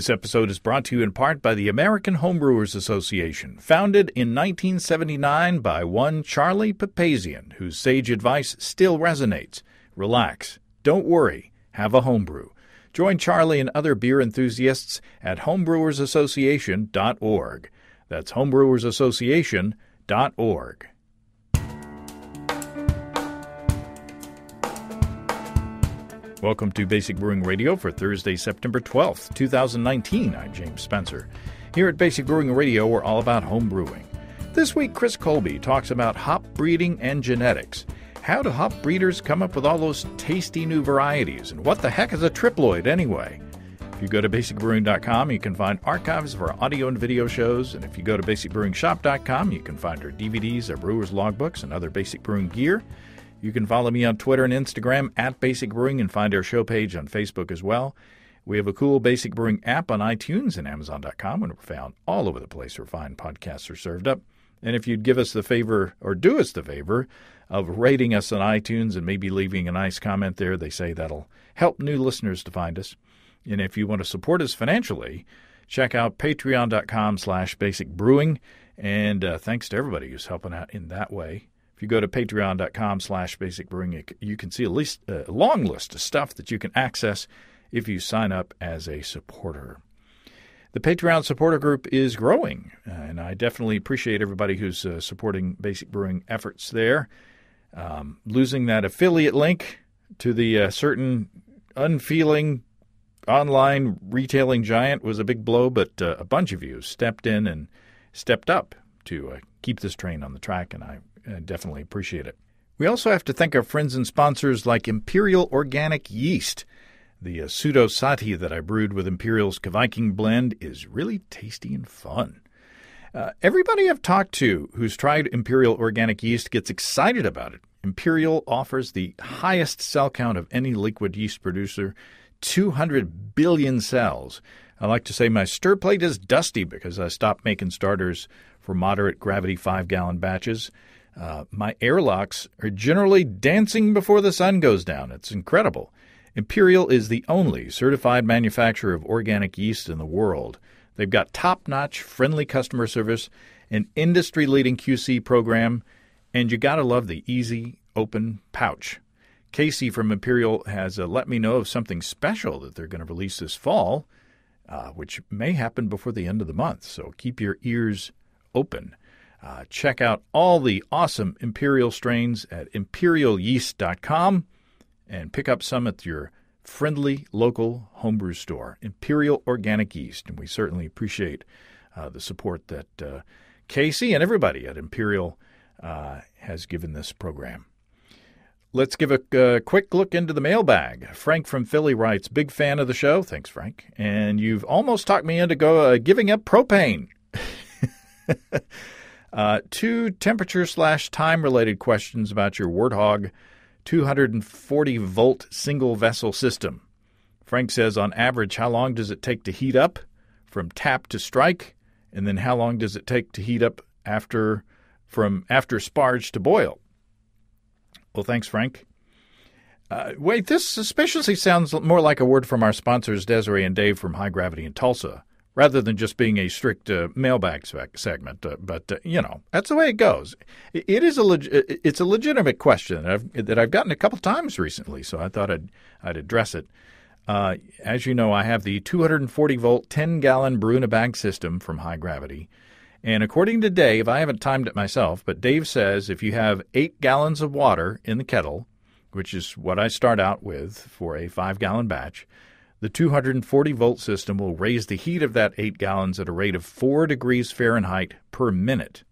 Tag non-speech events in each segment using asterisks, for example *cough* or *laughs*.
This episode is brought to you in part by the American Homebrewers Association, founded in 1979 by one Charlie Papazian, whose sage advice still resonates. Relax, don't worry, have a homebrew. Join Charlie and other beer enthusiasts at homebrewersassociation.org. That's homebrewersassociation.org. Welcome to Basic Brewing Radio for Thursday, September 12th, 2019. I'm James Spencer. Here at Basic Brewing Radio, we're all about home brewing. This week, Chris Colby talks about hop breeding and genetics. How do hop breeders come up with all those tasty new varieties? And what the heck is a triploid anyway? If you go to basicbrewing.com, you can find archives of our audio and video shows. And if you go to basicbrewingshop.com, you can find our DVDs, our brewer's logbooks, and other basic brewing gear. You can follow me on Twitter and Instagram at Basic Brewing and find our show page on Facebook as well. We have a cool Basic Brewing app on iTunes and Amazon.com, and we're found all over the place where fine podcasts are served up. And if you'd give us the favor, or do us the favor, of rating us on iTunes and maybe leaving a nice comment there, they say that'll help new listeners to find us. And if you want to support us financially, check out patreon.com slash basic brewing. And uh, thanks to everybody who's helping out in that way. If you go to patreon.com slash basic brewing, you can see a, list, a long list of stuff that you can access if you sign up as a supporter. The Patreon supporter group is growing, uh, and I definitely appreciate everybody who's uh, supporting Basic Brewing efforts there. Um, losing that affiliate link to the uh, certain unfeeling online retailing giant was a big blow, but uh, a bunch of you stepped in and stepped up to uh, keep this train on the track, and I I definitely appreciate it. We also have to thank our friends and sponsors like Imperial Organic Yeast. The uh, pseudo sahti that I brewed with Imperial's Kveiking blend is really tasty and fun. Uh, everybody I've talked to who's tried Imperial Organic Yeast gets excited about it. Imperial offers the highest cell count of any liquid yeast producer 200 billion cells. I like to say my stir plate is dusty because I stopped making starters for moderate gravity five gallon batches. Uh, my airlocks are generally dancing before the sun goes down. It's incredible. Imperial is the only certified manufacturer of organic yeast in the world. They've got top notch, friendly customer service, an industry leading QC program, and you gotta love the easy, open pouch. Casey from Imperial has uh, let me know of something special that they're going to release this fall, uh, which may happen before the end of the month. So keep your ears open. Uh, check out all the awesome Imperial strains at imperialyeast.com and pick up some at your friendly local homebrew store, Imperial Organic Yeast. And we certainly appreciate uh, the support that uh, Casey and everybody at Imperial uh, has given this program. Let's give a uh, quick look into the mailbag. Frank from Philly writes, "Big fan of the show. Thanks, Frank. And you've almost talked me into go uh, giving up propane." *laughs* Uh, two temperature slash time related questions about your Warthog 240 volt single vessel system. Frank says, on average, how long does it take to heat up from tap to strike? And then how long does it take to heat up after from after sparge to boil? Well, thanks, Frank. Uh, wait, this suspiciously sounds more like a word from our sponsors, Desiree and Dave from High Gravity in Tulsa rather than just being a strict uh, mailbag segment. Uh, but uh, you know, that's the way it goes. It is a leg- it's a legitimate question that I've, that I've gotten a couple times recently, so I thought I'd I'd address it. Uh, as you know, I have the 240 volt 10 gallon brew in a bag system from High Gravity. And according to Dave, I haven't timed it myself, but Dave says if you have eight gallons of water in the kettle, which is what I start out with for a five gallon batch, the 240 volt system will raise the heat of that 8 gallons at a rate of 4 degrees Fahrenheit per minute.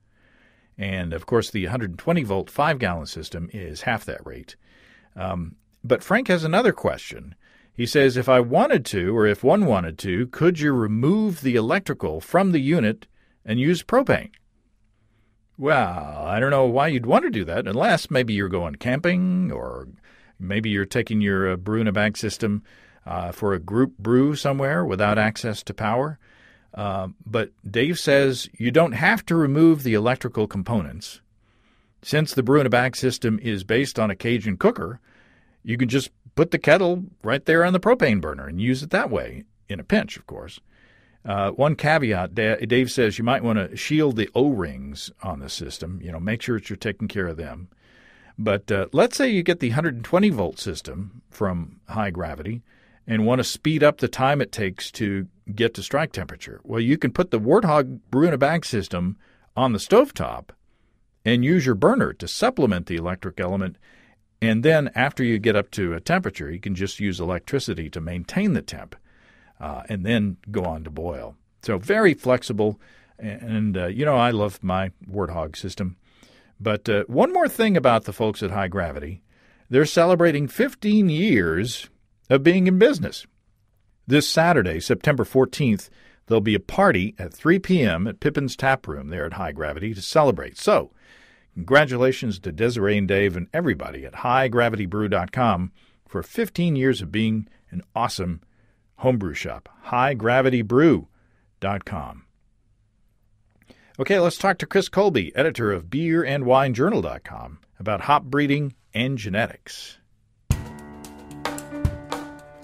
And of course, the 120 volt 5 gallon system is half that rate. Um, but Frank has another question. He says, if I wanted to, or if one wanted to, could you remove the electrical from the unit and use propane? Well, I don't know why you'd want to do that, unless maybe you're going camping or maybe you're taking your uh, brew in a bag system uh, for a group brew somewhere without access to power. Uh, but Dave says you don't have to remove the electrical components. Since the brew in a bag system is based on a Cajun cooker, you can just put the kettle right there on the propane burner and use it that way, in a pinch, of course. Uh, one caveat: Dave says you might want to shield the O-rings on the system. You know, make sure that you're taking care of them. But uh, let's say you get the 120 volt system from high gravity and want to speed up the time it takes to get to strike temperature. Well, you can put the Warthog brew in a bag system on the stovetop and use your burner to supplement the electric element. And then after you get up to a temperature, you can just use electricity to maintain the temp uh, and then go on to boil. So very flexible. And, uh, you know, I love my Warthog system. But uh, one more thing about the folks at High Gravity they're celebrating 15 years of being in business. This Saturday, September 14th, there'll be a party at 3 p.m. at Pippin's Tap Room there at High Gravity to celebrate. So, congratulations to Desiree and Dave and everybody at HighGravityBrew.com for 15 years of being an awesome homebrew shop. HighGravityBrew.com. Okay, let's talk to Chris Colby, editor of BeerAndWineJournal.com, about hop breeding and genetics.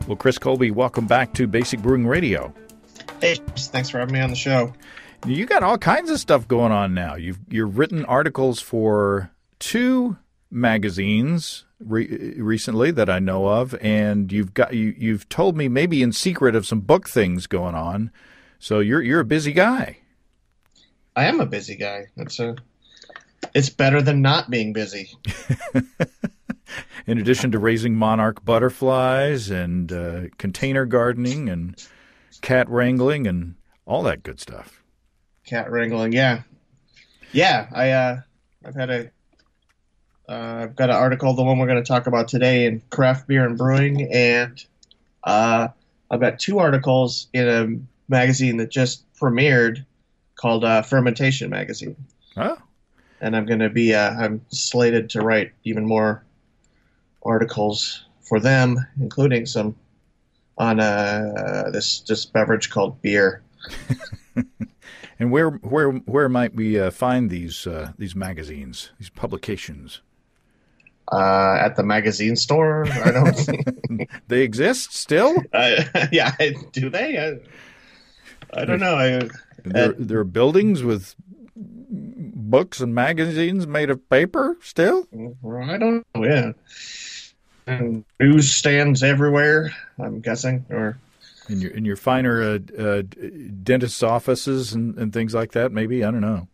Well, Chris Colby, welcome back to Basic Brewing Radio. Hey, thanks for having me on the show. You got all kinds of stuff going on now. You've you've written articles for two magazines re- recently that I know of, and you've got you you've told me maybe in secret of some book things going on. So you're you're a busy guy. I am a busy guy. It's a it's better than not being busy. *laughs* In addition to raising monarch butterflies and uh, container gardening and cat wrangling and all that good stuff. Cat wrangling, yeah, yeah. I uh, I've had a uh, I've got an article, the one we're going to talk about today, in Craft Beer and Brewing, and uh, I've got two articles in a magazine that just premiered called uh, Fermentation Magazine. Oh. And I'm going to be, uh, I'm slated to write even more articles for them, including some on uh, this this beverage called beer. *laughs* and where where where might we uh, find these uh, these magazines, these publications? Uh, at the magazine store. I don't. *laughs* they exist still. *laughs* yeah, do they? I, I don't know. I, there, uh, there are buildings with books and magazines made of paper still? I don't know. Yeah. And newsstands everywhere, I'm guessing. Or in your in your finer uh, uh, dentist's offices and, and things like that, maybe? I don't know.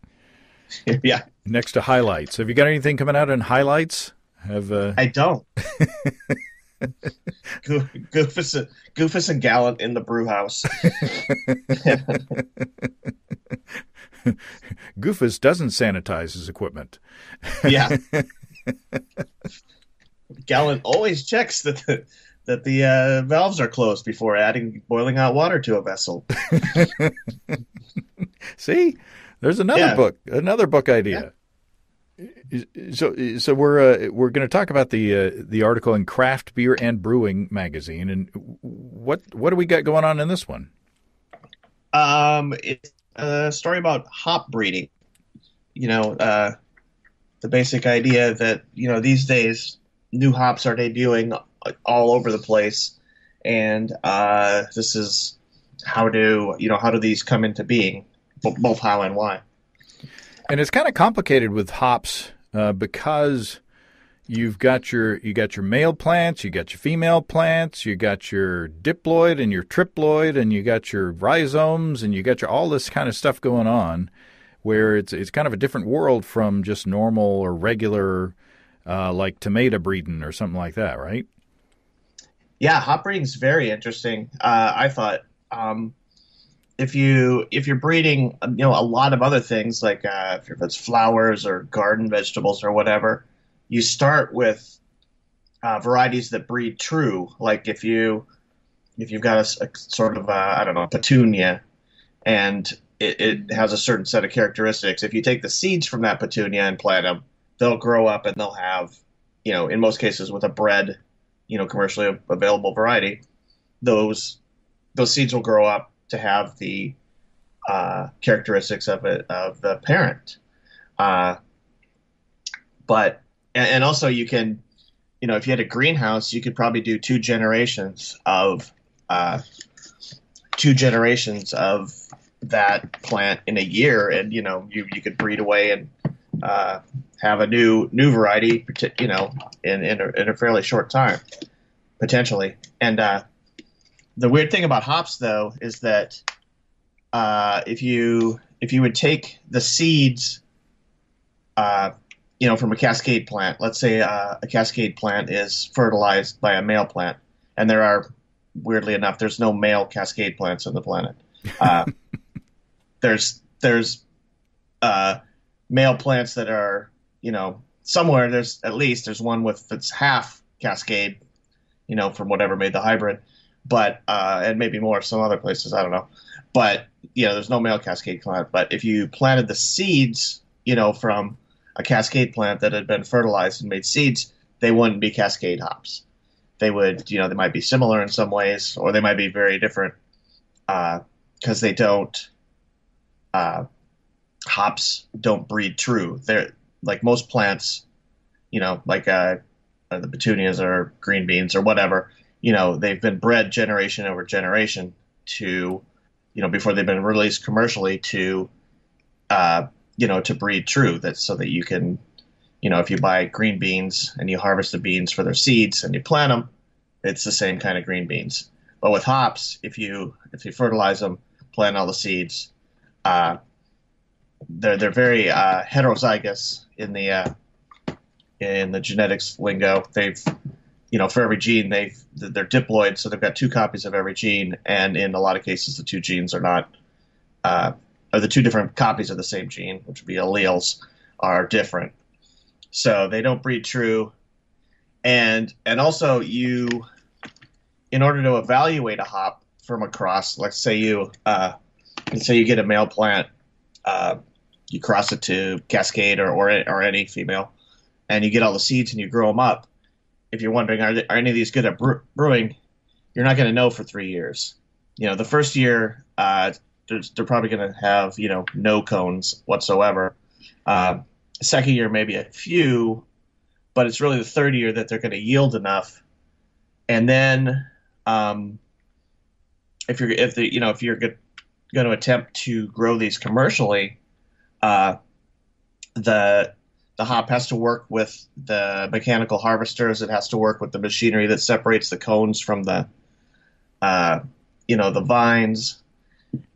*laughs* yeah. Next to highlights. Have you got anything coming out in highlights? Have uh... I don't. *laughs* Goofus, Goofus and Gallant in the brew house. *laughs* Goofus doesn't sanitize his equipment. yeah. Gallant always checks that the, that the uh, valves are closed before adding boiling hot water to a vessel. *laughs* See, there's another yeah. book, another book idea. So, so we're uh, we're going to talk about the uh, the article in Craft Beer and Brewing magazine, and what what do we got going on in this one? Um, it's a story about hop breeding. You know, uh, the basic idea that you know these days new hops are debuting all over the place, and uh, this is how do you know how do these come into being, both how and why. And it's kind of complicated with hops uh, because you've got your you got your male plants, you got your female plants, you got your diploid and your triploid, and you got your rhizomes, and you got your all this kind of stuff going on, where it's it's kind of a different world from just normal or regular, uh, like tomato breeding or something like that, right? Yeah, hop breeding is very interesting. Uh, I thought. Um, if you if you're breeding you know a lot of other things like uh, if it's flowers or garden vegetables or whatever, you start with uh, varieties that breed true. Like if you if you've got a, a sort of uh, I don't know petunia, and it, it, has a certain set of characteristics. If you take the seeds from that petunia and plant them, they'll grow up and they'll have you know in most cases with a bred you know commercially available variety, those those seeds will grow up to have the uh, characteristics of it of the parent. Uh, but and, and, also you can, you know, if you had a greenhouse, you could probably do two generations of uh, two generations of that plant in a year, and you know you you could breed away and uh, have a new new variety, you know, in in a, in a fairly short time, potentially. And uh, the weird thing about hops, though, is that uh, if you if you would take the seeds, uh, you know, from a cascade plant, let's say uh, a cascade plant is fertilized by a male plant, and there are weirdly enough, there's no male cascade plants on the planet. Uh, *laughs* there's there's uh, male plants that are you know somewhere there's at least there's one with that's half cascade, you know, from whatever made the hybrid, but uh, and maybe more some other places I don't know, but you know there's no male cascade plant. But if you planted the seeds, you know, from a cascade plant that had been fertilized and made seeds, they wouldn't be cascade hops they would, you know, they might be similar in some ways, or they might be very different because uh, they don't. Uh, hops don't breed true. They're like most plants, you know, like uh, uh, the petunias or green beans or whatever. You know, they've been bred generation over generation to, you know, before they've been released commercially to, uh, you know, to breed true. That's so that you can you know, if you buy green beans and you harvest the beans for their seeds and you plant them, it's the same kind of green beans. But with hops, if you if you fertilize them, plant all the seeds, uh, they're they're very uh, heterozygous in the uh, in the genetics lingo. They've you know for every gene they've they're diploid, so they've got two copies of every gene, and in a lot of cases the two genes are not uh, the two different copies of the same gene, which would be alleles, are different. So they don't breed true, and and also you, in order to evaluate a hop from a cross, let's say you uh, let's say you get a male plant, uh, you cross it to Cascade or, or or any female, and you get all the seeds and you grow them up. If you're wondering, are, they, are any of these good at brewing? You're not going to know for three years. You know, the first year, uh, they're, they're, probably going to have you know no cones whatsoever. Uh, second year maybe a few, but it's really the third year that they're going to yield enough. And then, um, if you're if the you know if you're going to attempt to grow these commercially, uh, the the hop has to work with the mechanical harvesters. It has to work with the machinery that separates the cones from the, uh, you know, the vines,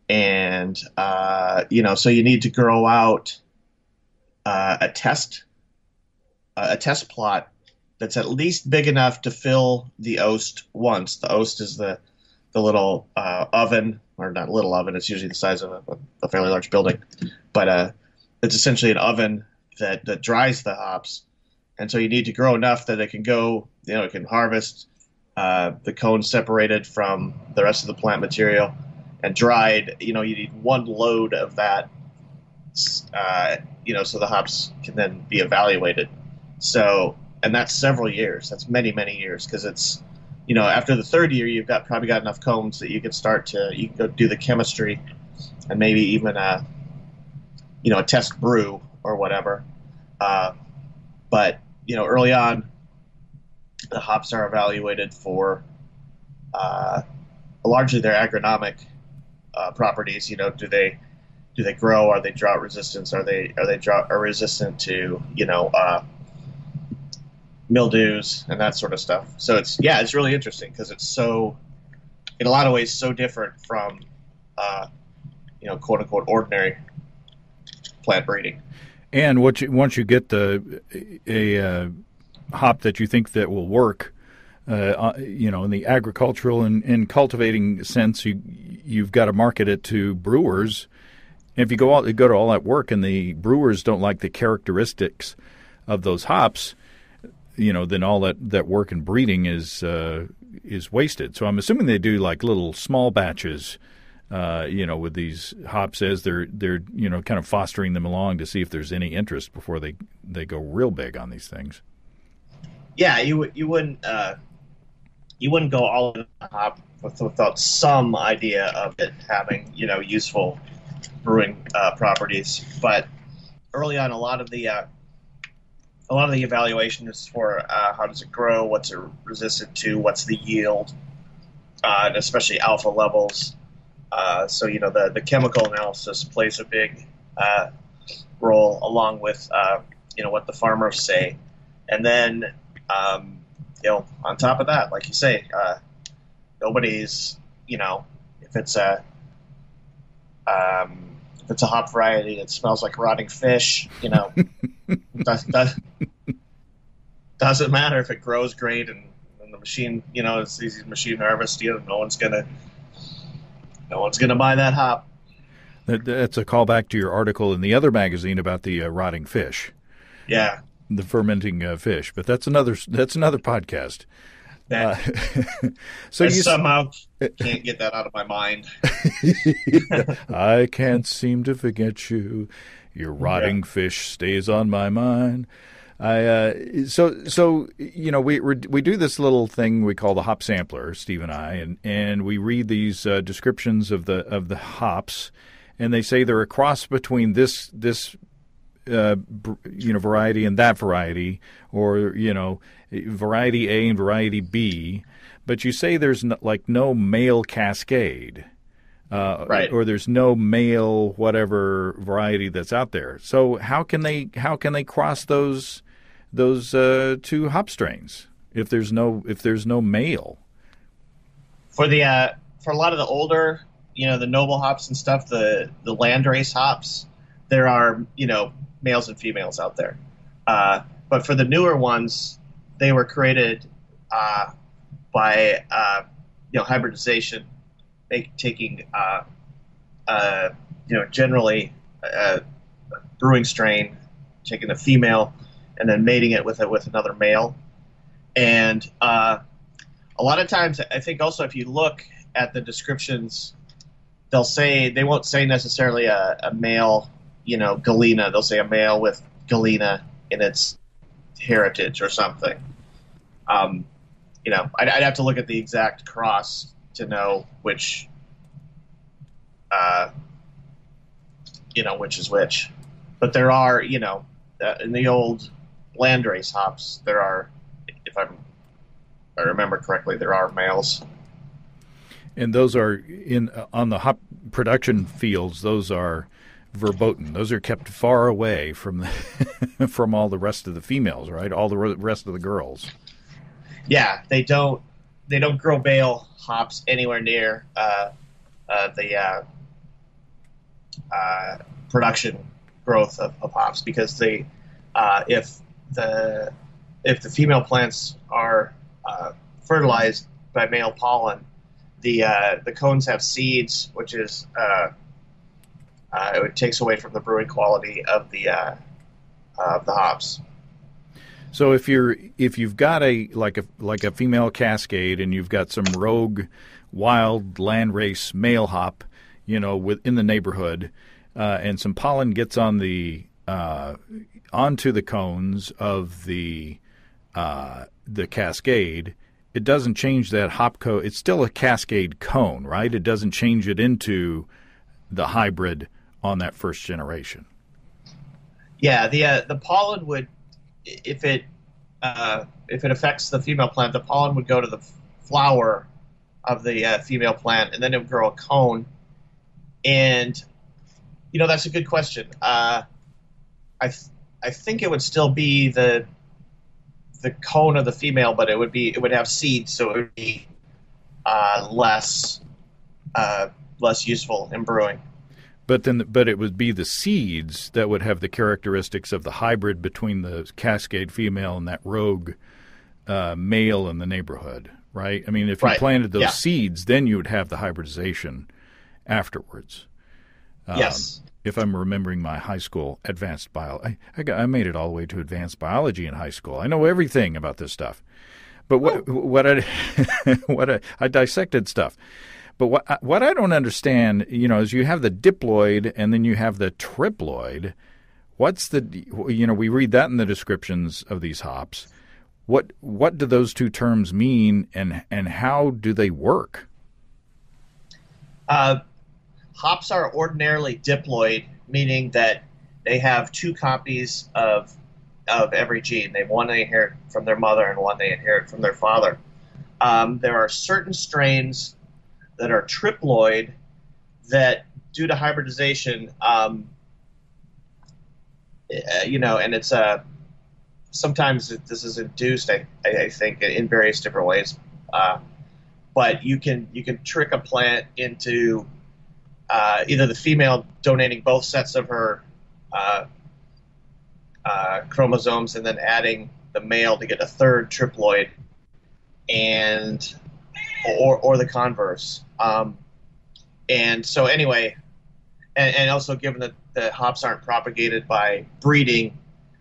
and uh, you know, so you need to grow out uh, a test uh, a test plot that's at least big enough to fill the oast once. The oast is the the little uh, oven, or not little oven. It's usually the size of a, a fairly large building, but uh, it's essentially an oven that that dries the hops. And so you need to grow enough that it can go, you know, it can harvest uh, the cones separated from the rest of the plant material and dried. You know, you need one load of that, uh, you know, so the hops can then be evaluated so, and that's several years. That's many, many years because it's, you know, after the third year, you've got probably got enough cones that you can start to you can go do the chemistry, and maybe even a, you know, a test brew or whatever. Uh, but you know, early on, the hops are evaluated for uh, largely their agronomic uh, properties. You know, do they do they grow? Are they drought resistant? Are they are they drought are resistant to you know uh, mildews and that sort of stuff. So it's yeah, it's really interesting because it's so, in a lot of ways, so different from, uh, you know, quote unquote ordinary plant breeding. And what you, once you get the a uh, hop that you think that will work, uh, uh, you know, in the agricultural and, and cultivating sense, you you've got to market it to brewers. If you go all, go to all that work and the brewers don't like the characteristics of those hops, you know, then all that, that work and breeding is uh, is wasted. So I'm assuming they do like little small batches, uh, you know, with these hops as they're they're you know kind of fostering them along to see if there's any interest before they they go real big on these things. Yeah, you you wouldn't uh, you wouldn't go all in the hop without some idea of it having you know useful brewing uh, properties, but early on, a lot of the uh, a lot of the evaluation is for uh, how does it grow, what's it resistant to, what's the yield, uh, and especially alpha levels. Uh, so you know the the chemical analysis plays a big uh, role along with uh, you know what the farmers say, and then um, you know on top of that, like you say, uh, nobody's you know if it's a um, if it's a hop variety that smells like rotting fish, you know, *laughs* does, does, doesn't matter if it grows great and, and the machine, you know, it's easy machine harvest. You know, no one's gonna, no one's gonna buy that hop. That, that's a callback to your article in the other magazine about the uh, rotting fish. Yeah, the fermenting uh, fish, but that's another that's another podcast. Uh, *laughs* so I you somehow can't get that out of my mind. *laughs* I can't seem to forget you. Your rotting yeah. fish stays on my mind. I uh, so so you know we we do this little thing we call the hop sampler, Steve and I, and and we read these uh, descriptions of the of the hops, and they say they're a cross between this this uh, you know variety and that variety, or you know variety A and variety B, but you say there's no, like no male cascade. Uh, right. or there's no male whatever variety that's out there. So how can they how can they cross those those uh, two hop strains if there's no if there's no male. For the uh, for a lot of the older, you know, the noble hops and stuff, the the landrace hops, there are you know males and females out there. Uh, but for the newer ones, they were created uh, by uh, you know hybridization, make, taking uh, uh, you know generally a brewing strain, taking a female and then mating it with it with another male. And uh, a lot of times, I think also if you look at the descriptions, they'll say they won't say necessarily a, a male, you know, Galena. They'll say a male with Galena in its heritage or something. Um, you know, I'd, I'd, have to look at the exact cross to know which, uh, you know, which is which. But there are, you know, uh, in the old landrace hops, there are, if I'm, if I remember correctly, there are males. And those are in uh, on the hop production fields. Those are verboten. Those are kept far away from the, *laughs* from all the rest of the females, right? All the rest of the girls. Yeah, they don't they don't grow bale hops anywhere near uh, uh, the uh, uh production growth of, of, hops because they uh, if the if the female plants are fertilized by male pollen, the the cones have seeds, which is it takes away from the brewing quality of the of the hops. So if you're if you've got a like a like a female cascade and you've got some rogue wild landrace male hop, you know, within the neighborhood, uh, and some pollen gets on the uh, onto the cones of the uh, the cascade, it doesn't change that hop cone. It's still a cascade cone, right? It doesn't change it into the hybrid on that first generation. Yeah, the uh, the pollen would, if it uh, if it affects the female plant, the pollen would go to the flower of the uh, female plant, and then it would grow a cone. And you know that's a good question. Uh, I th- I think it would still be the the cone of the female, but it would be it would have seeds, so it would be uh, less uh, less useful in brewing. But then, but it would be the seeds that would have the characteristics of the hybrid between the Cascade female and that rogue uh, male in the neighborhood, right? I mean, if you right. planted those yeah. seeds, then you would have the hybridization afterwards. Um, yes if I'm remembering my high school advanced bio. I, I, got, I made it all the way to advanced biology in high school. I know everything about this stuff. But what oh. what I *laughs* what I, I dissected stuff. But what what I don't understand, you know, is you have the diploid and then you have the triploid. What's the you know we read that in the descriptions of these hops. What what do those two terms mean, and and how do they work? Uh, hops are ordinarily diploid, meaning that they have two copies of of every gene. They have one they inherit from their mother and one they inherit from their father. Um, there are certain strains that are triploid, that due to hybridization, um, uh, you know, and it's uh, sometimes this is induced, I, I think, in various different ways. Uh, but you can you can trick a plant into uh, either the female donating both sets of her uh, uh, chromosomes and then adding the male to get a third triploid, and or or the converse. Um, and so anyway, and, and also given that the hops aren't propagated by breeding,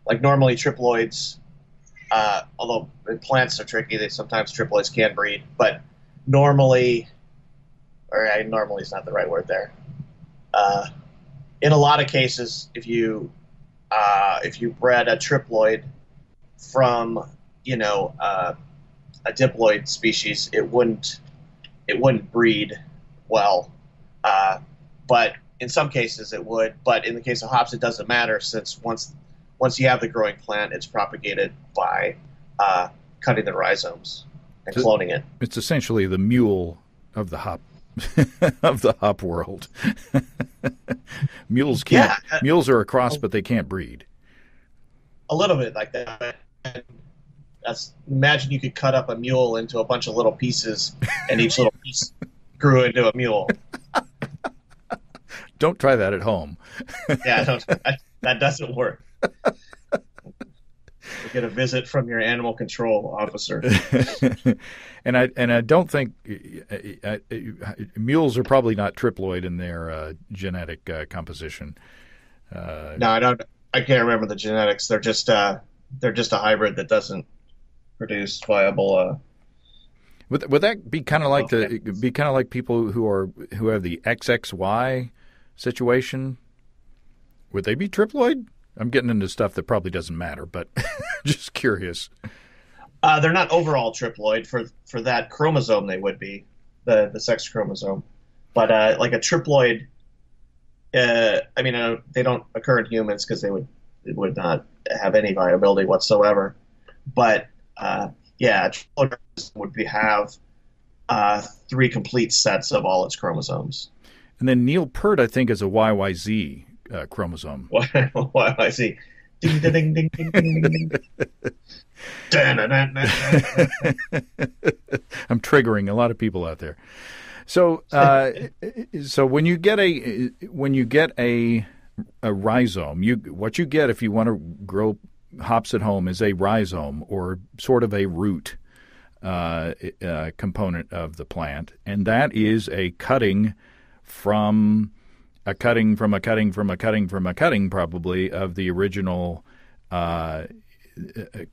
like normally triploids, uh, although plants are tricky, they sometimes triploids can breed, but normally, or I, normally is not the right word there. Uh, in a lot of cases, if you uh, if you bred a triploid from you know uh, a diploid species, it wouldn't it wouldn't breed well. Uh, but in some cases it would. But in the case of hops, it doesn't matter since once once you have the growing plant, it's propagated by uh, cutting the rhizomes and cloning it. It's essentially the mule of the hop *laughs* of the hop world. *laughs* mules can't. Yeah, uh, mules are a cross, but they can't breed. A little bit like that. That's imagine you could cut up a mule into a bunch of little pieces, and each little piece *laughs* grew into a mule. Don't try that at home. yeah, that, that doesn't work. get a visit from your animal control officer. *laughs* and I and I don't think uh, uh, uh, mules are probably not triploid in their uh, genetic uh, composition. Uh, no, I don't. I can't remember the genetics. They're just they're just a hybrid that doesn't produce viable. would would that be kind of like the be kind of like people who are who have the XXY situation? Would they be triploid? I'm getting into stuff that probably doesn't matter, but *laughs* just curious. Uh, they're not overall triploid for for that chromosome. They would be the the sex chromosome, but uh, like a triploid. Uh, I mean, uh, they don't occur in humans because they would it would not have any viability whatsoever. But uh, yeah, would be, have uh, three complete sets of all its chromosomes. And then Neil Peart, I think, is a YYZ uh, chromosome. *laughs* See. Ding ding ding ding ding ding. *laughs* I'm triggering a lot of people out there. So, uh, *laughs* so when you get a when you get a a rhizome, you what you get if you want to grow hops at home is a rhizome or sort of a root uh, uh, component of the plant, and that is a cutting from a cutting from a cutting from a cutting from a cutting, probably of the original uh,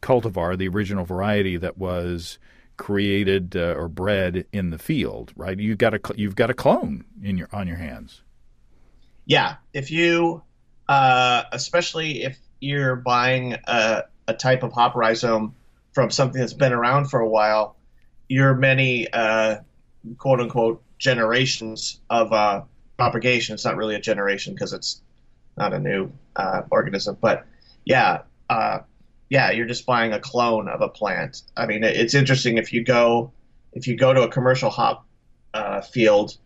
cultivar, the original variety that was created uh, or bred in the field. Right? You got a you've got a clone in your on your hands. Yeah, if you, uh, especially if you're buying a, a type of hop rhizome from something that's been around for a while, your many uh, quote unquote generations of uh, propagation. It's not really a generation because it's not a new uh, organism. But yeah, uh, yeah, you're just buying a clone of a plant. I mean, it's interesting if you go if you go to a commercial hop uh, field,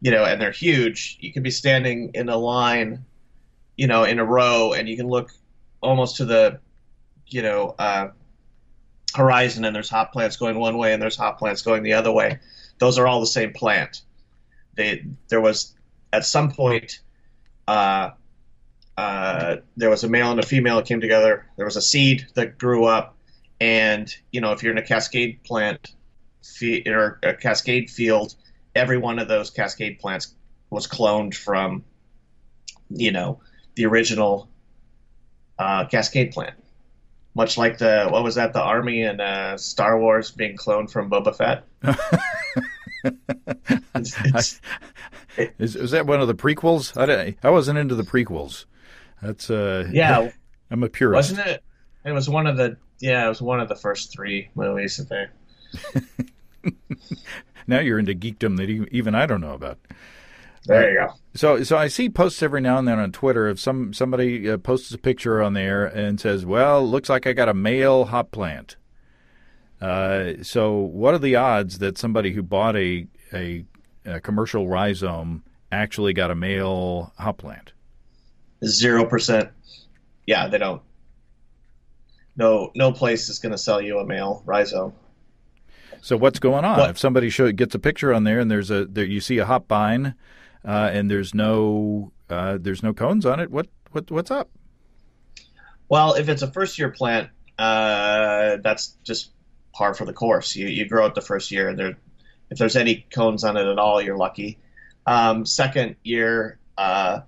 you know, and they're huge. You can be standing in a line, you know, in a row, and you can look almost to the, you know, uh, horizon, and there's hop plants going one way, and there's hop plants going the other way. Those are all the same plant. They, there was at some point, uh, uh, there was a male and a female that came together. There was a seed that grew up, and you know, if you're in a cascade plant or a cascade field, every one of those cascade plants was cloned from, you know, the original uh, cascade plant. Much like the what was that the army in uh, Star Wars being cloned from Boba Fett. *laughs* it's, it's, is, is that one of the prequels? I, I wasn't into the prequels. That's uh yeah. *laughs* I'm a purist. Wasn't it? It was one of the yeah. It was one of the first three movies that they. *laughs* now you're into geekdom that even I don't know about. There you go. So, so I see posts every now and then on Twitter of some somebody uh, posts a picture on there and says, "Well, looks like I got a male hop plant." Uh, so, what are the odds that somebody who bought a a, a commercial rhizome actually got a male hop plant? Zero percent. Yeah, they don't. No, no place is going to sell you a male rhizome. So what's going on? What? If somebody show, gets a picture on there and there's a there, you see a hop vine, uh, and there's no uh, there's no cones on it, what what what's up? Well, if it's a first year plant, uh, that's just par for the course. You you grow it the first year, and there, if there's any cones on it at all, you're lucky. Um, second year, uh,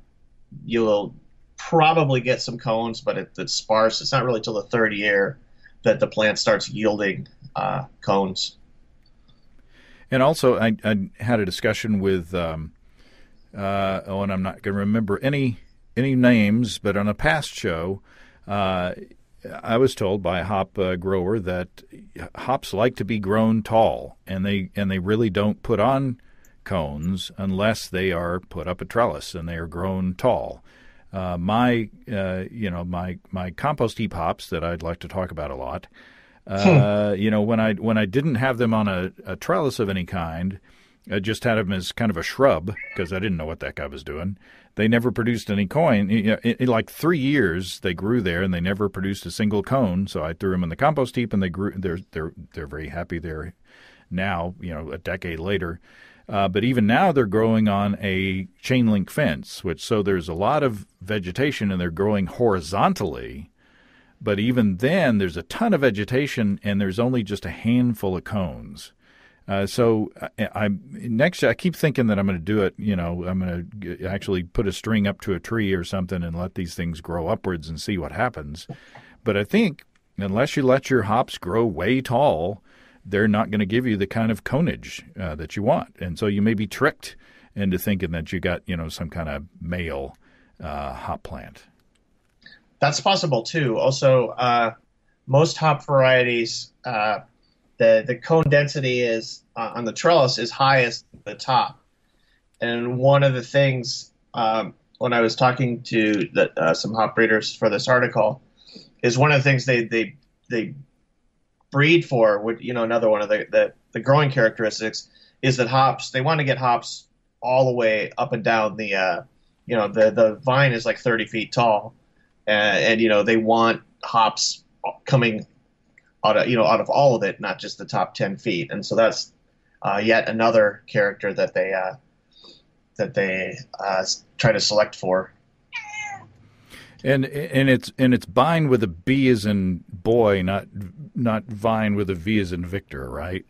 you'll probably get some cones, but it, it's sparse. It's not really till the third year that the plant starts yielding uh, cones. And also, I, I, had a discussion with, um, uh, oh, and I'm not going to remember any any names, but on a past show, uh, I was told by a hop uh, grower that hops like to be grown tall, and they and they really don't put on cones unless they are put up a trellis and they are grown tall. Uh, my uh, you know my my compost heap hops that I'd like to talk about a lot. Uh, hmm. You know when I when I didn't have them on a, a trellis of any kind, I just had them as kind of a shrub because I didn't know what that guy was doing. They never produced any coin. In, like three years, they grew there and they never produced a single cone. So I threw them in the compost heap, and they grew. They're they're they're very happy there now. You know, a decade later. Uh, but even now, they're growing on a chain link fence, which so there's a lot of vegetation and they're growing horizontally. But even then, there's a ton of vegetation and there's only just a handful of cones. Uh, so I, I next I keep thinking that I'm going to do it. You know, I'm going to actually put a string up to a tree or something and let these things grow upwards and see what happens. But I think unless you let your hops grow way tall, they're not going to give you the kind of conage uh, that you want, and so you may be tricked into thinking that you got you know some kind of male uh, hop plant. That's possible too. Also, uh, most hop varieties uh, the the cone density is uh, on the trellis is highest at the top. And one of the things um, when I was talking to the, uh, some hop breeders for this article is one of the things they they they breed for. Would you know another one of the, the the growing characteristics is that hops they want to get hops all the way up and down the uh, you know the the vine is like 30 feet tall, and, and you know they want hops coming out of you know out of all of it, not just the top ten feet. And so that's uh, yet another character that they uh, that they uh, try to select for. And and it's and it's vine with a B as in boy, not not vine with a V as in Victor, right?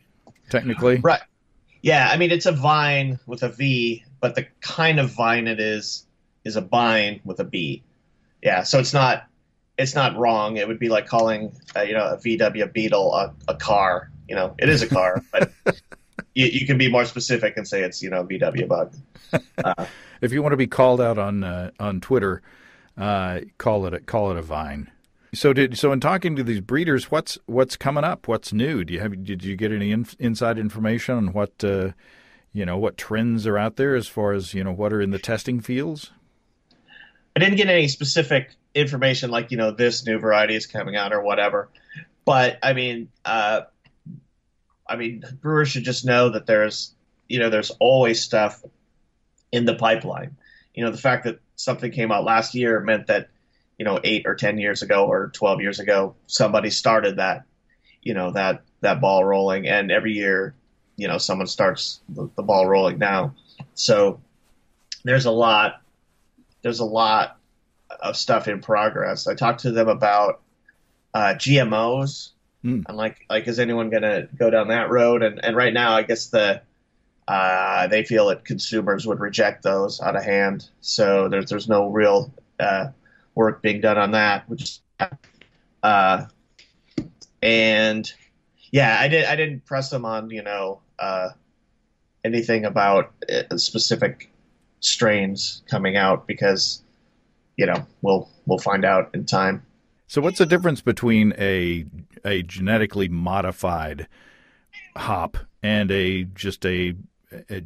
Technically, right? Yeah, I mean it's a vine with a V, but the kind of vine it is is a vine with a B. Yeah, so it's not it's not wrong. It would be like calling uh, you know a VW Beetle a, a car. You know, it is a car, *laughs* but you, you, can be more specific and say it's you know VW Bug. Uh, *laughs* if you want to be called out on uh, on Twitter, uh, call it a, call it a vine. So did so in talking to these breeders, what's what's coming up? What's new? Do you have did you get any in, inside information on what uh, you know what trends are out there as far as you know what are in the testing fields? I didn't get any specific information like you know this new variety is coming out or whatever. But I mean, uh, I mean, brewers should just know that there's you know there's always stuff in the pipeline. You know, the fact that something came out last year meant that you know eight or ten years ago or twelve years ago somebody started that you know that that ball rolling, and every year you know someone starts the, the ball rolling now. So there's a lot there's a lot of stuff in progress. I talked to them about uh, GMOs. Mm. And like, like, is anyone going to go down that road? And and right now, I guess the uh, they feel that consumers would reject those out of hand. So there's there's no real uh, work being done on that. Which, uh, and yeah, I did I didn't press them on you know uh, anything about uh, specific strains coming out because you know we'll we'll find out in time. So what's the difference between a a genetically modified hop and a just a a,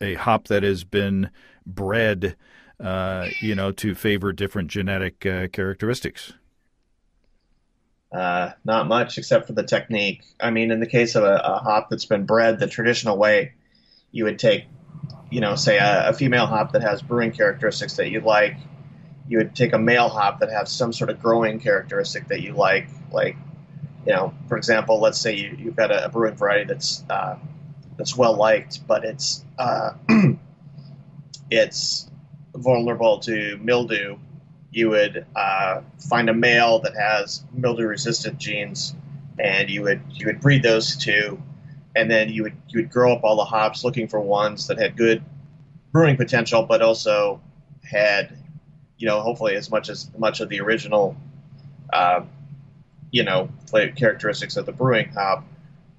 a hop that has been bred uh, you know to favor different genetic uh, characteristics? Uh, not much except for the technique. I mean, in the case of a, a hop that's been bred the traditional way, you would take you know, say a, a female hop that has brewing characteristics that you like. You would take a male hop that has some sort of growing characteristic that you like, like you know, for example, let's say you, you've got a, a brewing variety that's uh, that's well liked, but it's uh, *clears throat* it's vulnerable to mildew. You would uh, find a male that has mildew resistant genes, and you would you would breed those two, and then you would you would grow up all the hops looking for ones that had good brewing potential, but also had you know hopefully as much as much of the original uh, you know characteristics of the brewing hop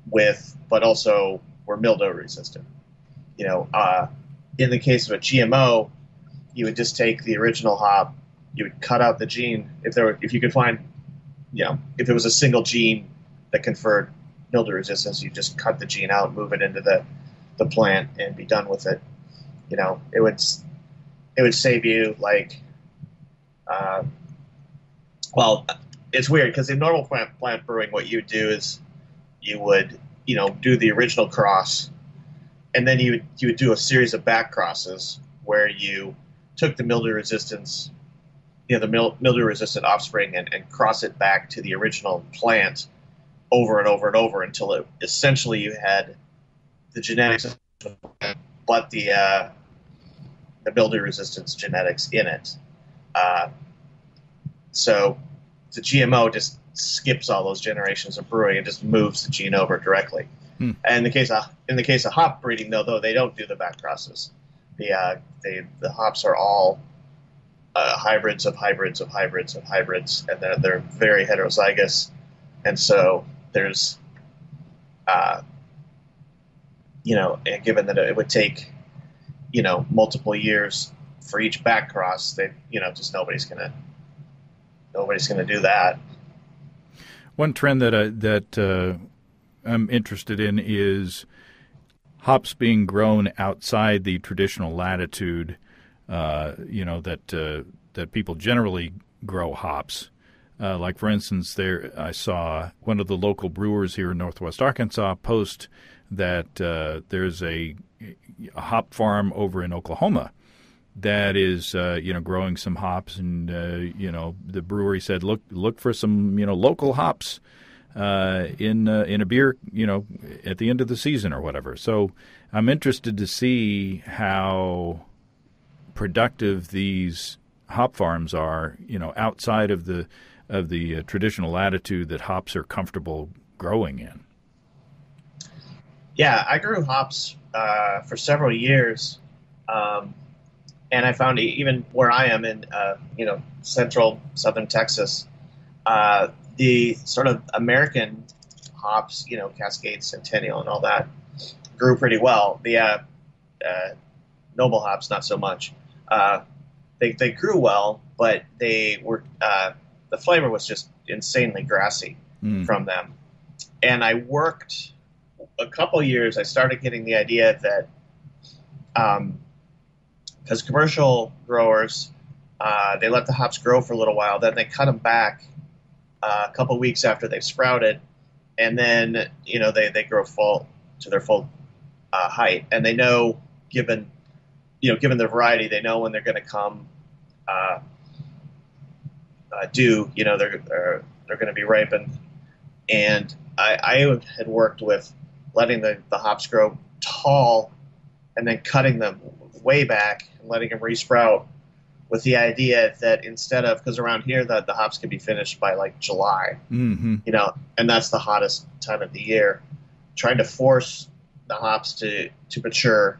with, but also were mildew resistant. You know, uh, in the case of a GMO, you would just take the original hop, you would cut out the gene if there were, if you could find, you know, if it was a single gene that conferred mildew resistance, you just cut the gene out, move it into the the plant, and be done with it. You know, it would it would save you like, uh, well, it's weird because in normal plant, plant brewing, what you do is you would you know do the original cross, and then you would, you would do a series of back crosses where you took the mildew resistance, you know, the mildew resistant offspring, and, and cross it back to the original plant over and over and over until it essentially you had the genetics, but the uh, the mildew resistance genetics in it. Uh, so the GMO just skips all those generations of brewing and just moves the gene over directly. Hmm. And in the case of in the case of hop breeding, though, though they don't do the back crosses. The uh, they, the hops are all uh, hybrids of hybrids of hybrids of hybrids, and they're, they're very heterozygous, and so there's, uh, you know, given that it would take, you know, multiple years for each back cross, they, you know, just nobody's gonna nobody's gonna do that. One trend that I, that uh, I'm interested in is hops being grown outside the traditional latitude. Uh, you know that uh, that people generally grow hops. Uh, like for instance, there I saw one of the local brewers here in Northwest Arkansas post that uh, there's a, a hop farm over in Oklahoma that is uh, you know growing some hops, and uh, you know the brewery said look look for some you know local hops uh, in uh, in a beer you know at the end of the season or whatever. So I'm interested to see how productive these hop farms are you know outside of the of the uh, traditional latitude that hops are comfortable growing in. Yeah, I grew hops uh, for several years. Um, and I found even where I am in uh, you know central southern Texas, uh, the sort of American hops, you know Cascade, Centennial, and all that grew pretty well. The uh, uh noble hops not so much. Uh, they they grew well, but they were uh, the flavor was just insanely grassy mm. from them. And I worked a couple years. I started getting the idea that. Um, because commercial growers uh, they let the hops grow for a little while, then they cut them back uh, a couple weeks after they've sprouted, and then you know they, they grow full to their full uh, height, and they know given you know given the variety, they know when they're going to come uh, uh, due. You know they're they're, they're going to be ripened, and I, I had worked with letting the, the hops grow tall and then cutting them way back and letting them resprout with the idea that instead of because around here the, the hops can be finished by like July, mm-hmm. you know, and that's the hottest time of the year. Trying to force the hops to to mature,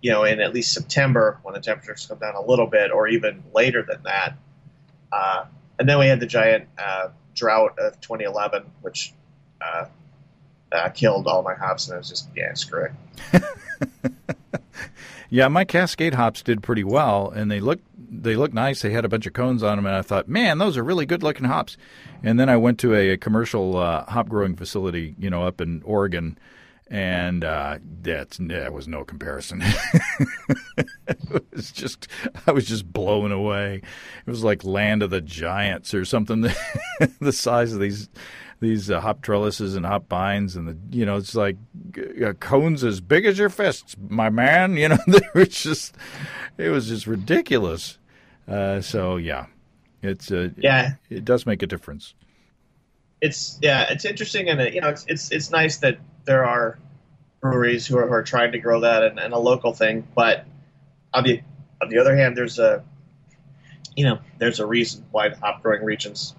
you know, in at least September when the temperatures come down a little bit, or even later than that. Uh, and then we had the giant uh, drought of 2011, which uh, uh, killed all my hops, and I was just yeah, screw it. *laughs* Yeah, my Cascade hops did pretty well, and they look they look nice. They had a bunch of cones on them, and I thought, man, those are really good looking hops. And then I went to a, a commercial uh, hop growing facility, you know, up in Oregon, and uh, that was no comparison. *laughs* it was just I was just blown away. It was like Land of the Giants or something. *laughs* the size of these these uh, hop trellises and hop vines, and the you know it's like uh, cones as big as your fists, my man. You know, *laughs* it was just it was just ridiculous. Uh, so yeah, it's uh, yeah, it, it does make a difference. It's yeah, it's interesting, and you know, it's it's it's nice that there are breweries who are, who are trying to grow that and, and a local thing. But on the on the other hand, there's a you know there's a reason why the hop growing regions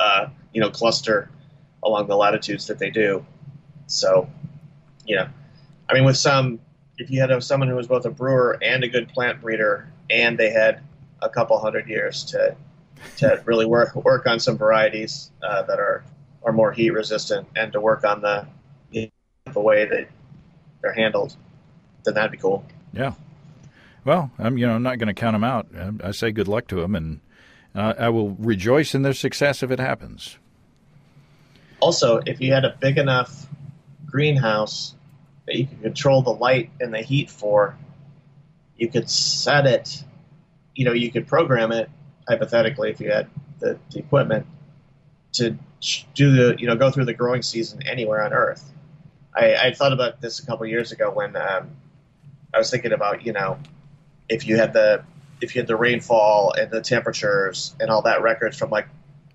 uh, you know cluster along the latitudes that they do. So you know, I mean, with some if you had someone who was both a brewer and a good plant breeder, and they had a couple hundred years to to really work work on some varieties uh, that are are more heat resistant and to work on the the way that they're handled, then that'd be cool. Yeah. Well, I'm you know I'm not going to count them out. I say good luck to them, and uh, I will rejoice in their success if it happens. Also, if you had a big enough greenhouse that you could control the light and the heat for, you could set it. You know, you could program it hypothetically if you had the, the equipment to do the you know go through the growing season anywhere on Earth. I, I thought about this a couple years ago when um, I was thinking about you know if you had the if you had the rainfall and the temperatures and all that records from like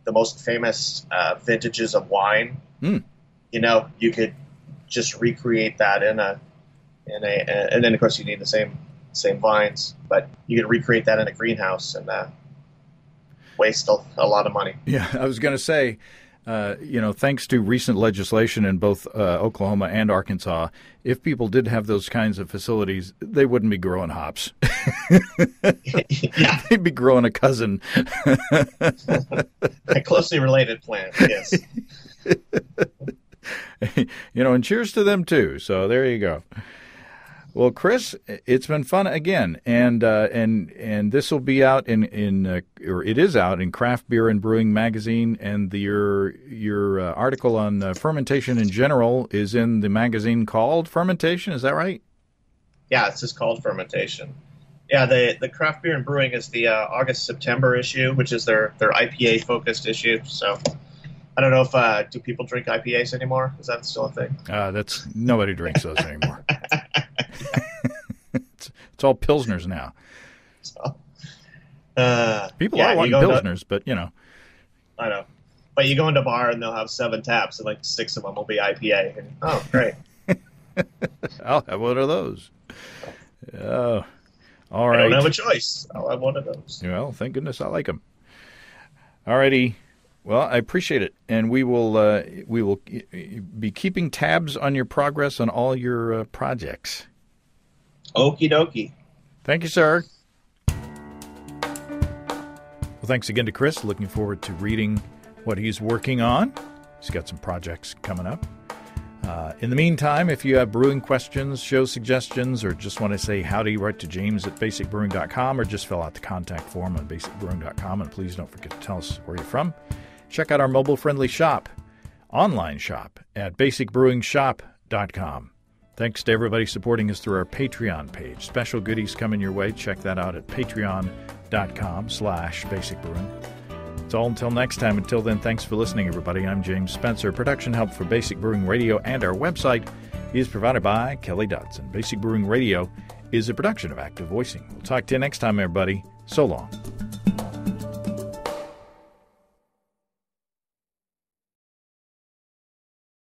the most famous uh, vintages of wine, mm. you know, you could just recreate that in a in a and then of course you need the same same vines, but you could recreate that in a greenhouse and uh, waste a, a lot of money. Yeah, I was going to say uh, you know, thanks to recent legislation in both uh, Oklahoma and Arkansas, if people did have those kinds of facilities, they wouldn't be growing hops. yeah. *laughs* They'd be growing a cousin. *laughs* a closely related plant, yes. *laughs* you know, and cheers to them too. So there you go. Well, Chris, it's been fun again, and uh, and and this will be out in in uh, or it is out in Craft Beer and Brewing magazine, and the, your your uh, article on uh, fermentation in general is in the magazine called Fermentation. Is that right? Yeah, it's just called Fermentation. Yeah, the the Craft Beer and Brewing is the uh, August September issue, which is their their IPA focused issue. So. I don't know if uh, do people drink IPAs anymore? Is that still a thing? that's nobody drinks those anymore. *laughs* it's, all pilsners now. So, uh, People yeah, are wanting pilsners, to, but you know. I know, but you go into a bar and they'll have seven taps, and like six of them will be IPA. And, oh, great! *laughs* I'll have one of those. Oh, all right. I don't have a choice. I'll have one of those. Well, thank goodness I like them. All righty. Well, I appreciate it, and we will uh, we will be keeping tabs on your progress on all your uh, projects. Okie dokie. Thank you, sir. Well, thanks again to Chris. Looking forward to reading what he's working on. He's got some projects coming up. Uh, in the meantime, if you have brewing questions, show suggestions, or just want to say howdy, write to james at basicbrewing.com or just fill out the contact form on basicbrewing.com. And please don't forget to tell us where you're from. Check out our mobile friendly shop, online shop at basicbrewingshop.com. Thanks to everybody supporting us through our Patreon page. Special goodies coming your way. Check that out at patreon.com slash basicbrewing. It's all until next time. Until then, thanks for listening, everybody. I'm James Spencer. Production help for Basic Brewing Radio and our website is provided by Kelly Dodson. Basic Brewing Radio is a production of Active Voicing. We'll talk to you next time, everybody. So long.